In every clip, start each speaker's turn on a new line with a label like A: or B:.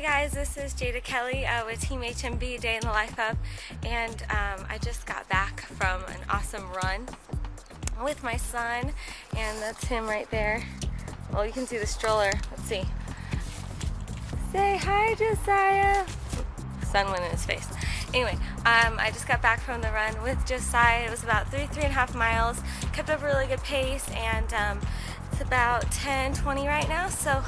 A: guys, this is Jada Kelly uh, with Team HMB Day in the Life of, and um, I just got back from an awesome run with my son, and that's him right there. Well, you can see the stroller. Let's see. Say hi, Josiah. Sun went in his face. Anyway, um, I just got back from the run with Josiah. It was about three, three and a half miles. Kept up a really good pace, and um, it's about 10, 20 right now. So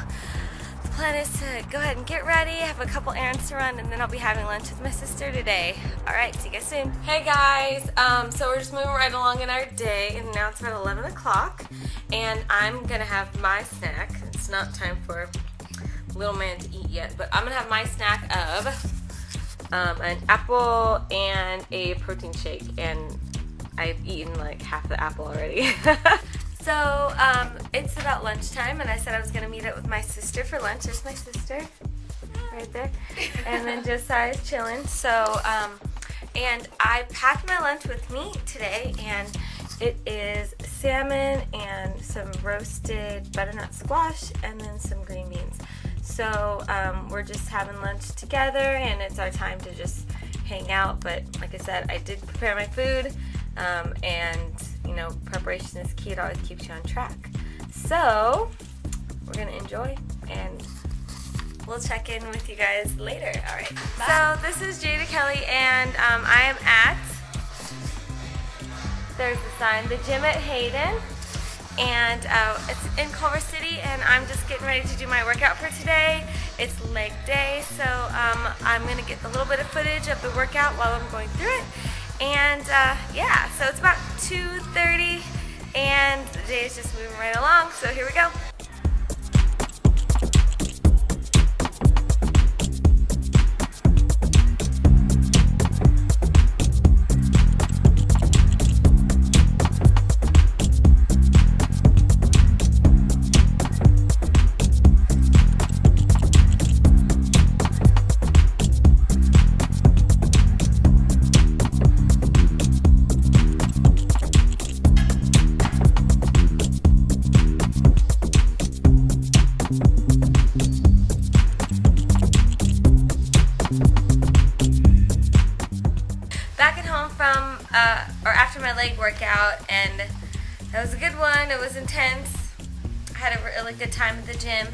A: plan is to go ahead and get ready, have a couple errands to run, and then I'll be having lunch with my sister today. All right, see you guys soon. Hey guys, um, so we're just moving right along in our day, and now it's about 11 o'clock, and I'm gonna have my snack. It's not time for little man to eat yet, but I'm gonna have my snack of um, an apple and a protein shake, and I've eaten like half the apple already. So um, it's about lunchtime, and I said I was gonna meet up with my sister for lunch. There's my sister, right there, and then Josiah's chilling. So um, and I packed my lunch with me today, and it is salmon and some roasted butternut squash, and then some green beans. So um, we're just having lunch together, and it's our time to just hang out. But like I said, I did prepare my food, um, and you know, preparation is key. It always keeps you on track. So we're gonna enjoy and we'll check in with you guys later. All right. Bye. So this is Jada Kelly and um, I am at, there's the sign, the gym at Hayden. And uh, it's in Culver City and I'm just getting ready to do my workout for today. It's leg day, so um, I'm gonna get a little bit of footage of the workout while I'm going through it. And uh, yeah, so it's about 2.30 and the day is just moving right along. So here we go. Uh, or after my leg workout, and that was a good one. It was intense. I had a really good time at the gym,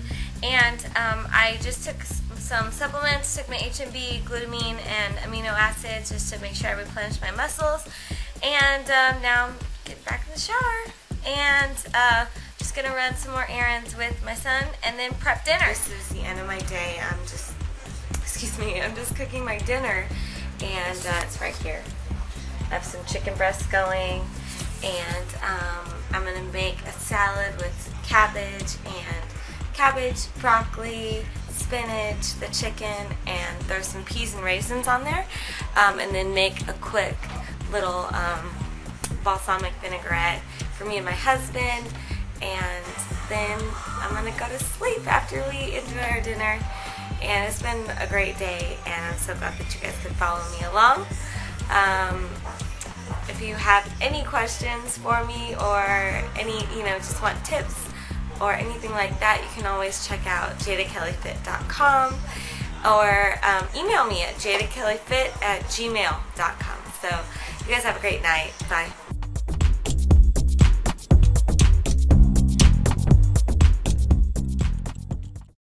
A: and um, I just took some supplements, took my HMB, glutamine, and amino acids just to make sure I replenished my muscles. And um, now I'm getting back in the shower and uh, just gonna run some more errands with my son and then prep dinner. This is the end of my day. I'm just, excuse me, I'm just cooking my dinner and uh, it's right here. I have some chicken breasts going and um, I'm going to make a salad with cabbage and cabbage, broccoli, spinach, the chicken, and throw some peas and raisins on there. Um, and then make a quick little um, balsamic vinaigrette for me and my husband. And then I'm going to go to sleep after we enjoy our dinner. And it's been a great day, and I'm so glad that you guys could follow me along. Um, if you have any questions for me or any, you know, just want tips or anything like that, you can always check out jadakellyfit.com or um, email me at jadakellyfit at gmail.com. So you guys have a great night. Bye.